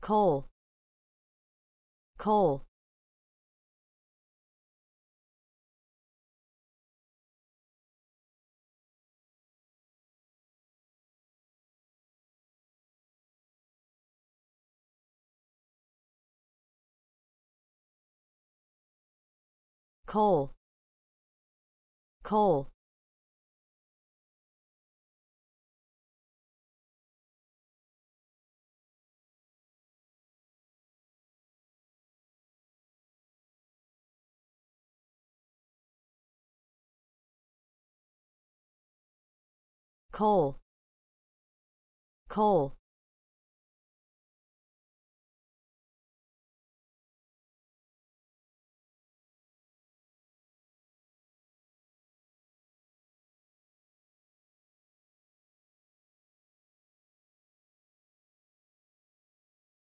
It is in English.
coal. Coal. Coal. Coal coal. Coal